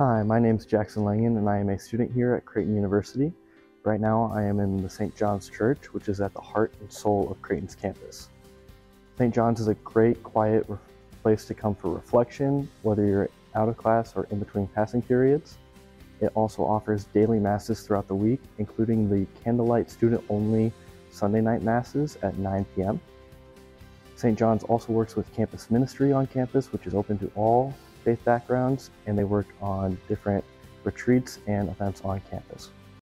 Hi, my name is Jackson Langan and I am a student here at Creighton University. Right now I am in the St. John's Church, which is at the heart and soul of Creighton's campus. St. John's is a great, quiet place to come for reflection, whether you're out of class or in between passing periods. It also offers daily masses throughout the week, including the candlelight student-only Sunday night masses at 9 p.m. St. John's also works with campus ministry on campus, which is open to all faith backgrounds, and they work on different retreats and events on campus.